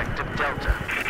Objective Delta.